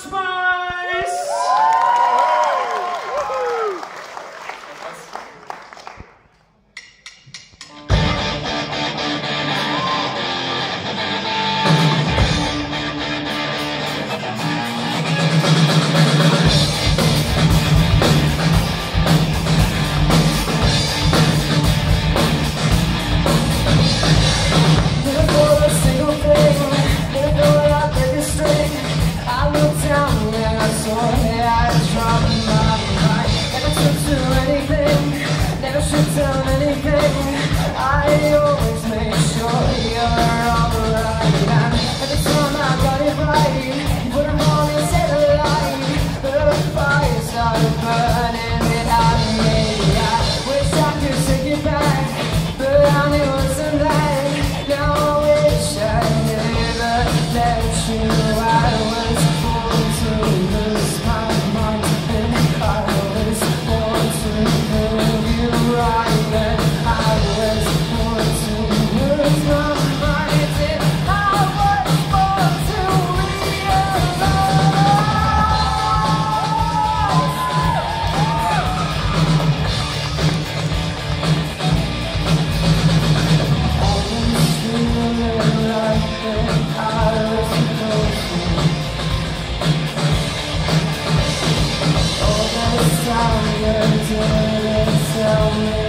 Smile. anything, never should tell anything. I tell me.